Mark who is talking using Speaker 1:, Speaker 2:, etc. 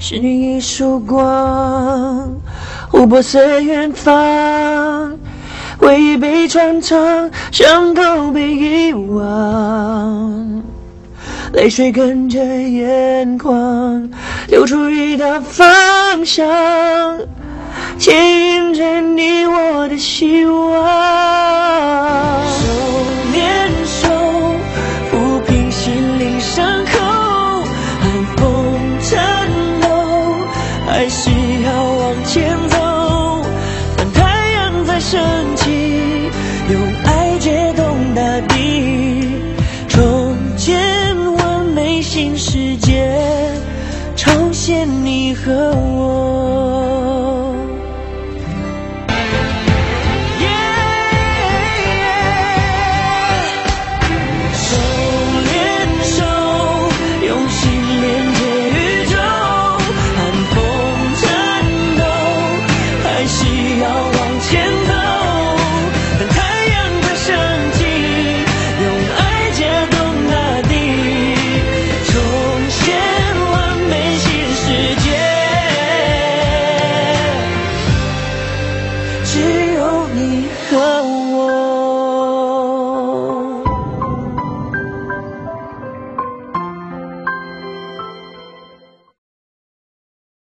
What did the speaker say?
Speaker 1: 是你一束光，琥珀色远方，回忆被穿肠，伤口被遗忘，泪水跟着眼眶流出一道方向，牵引着你我的希望。还是要往前走。当太阳再升起，用爱解冻大地，重建完美新世界，重现你和我。只有你和我。